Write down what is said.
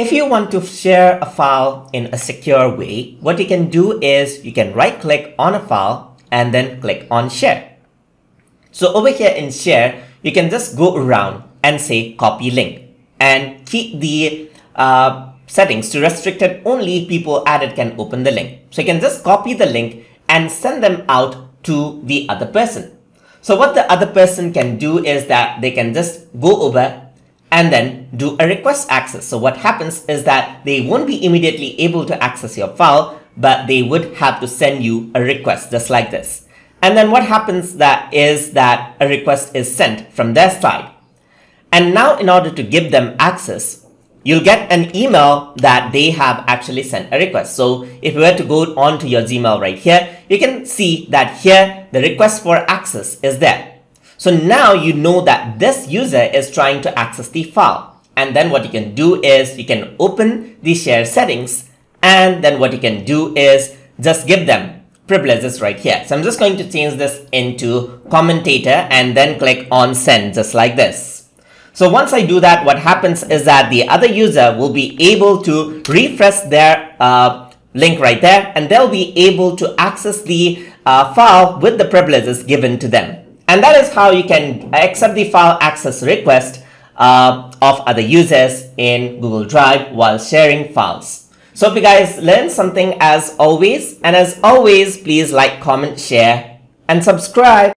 if you want to share a file in a secure way, what you can do is you can right click on a file and then click on share. So over here in share, you can just go around and say copy link and keep the uh, settings to restricted only people added can open the link. So you can just copy the link and send them out to the other person. So what the other person can do is that they can just go over and then do a request access. So what happens is that they won't be immediately able to access your file, but they would have to send you a request just like this. And then what happens that is that a request is sent from their side. And now in order to give them access, you'll get an email that they have actually sent a request. So if you were to go on to your Gmail right here, you can see that here the request for access is there. So now you know that this user is trying to access the file. And then what you can do is you can open the share settings and then what you can do is just give them privileges right here. So I'm just going to change this into commentator and then click on send just like this. So once I do that, what happens is that the other user will be able to refresh their uh, link right there and they'll be able to access the uh, file with the privileges given to them. And that is how you can accept the file access request uh, of other users in Google Drive while sharing files. So if you guys learned something as always, and as always, please like, comment, share, and subscribe.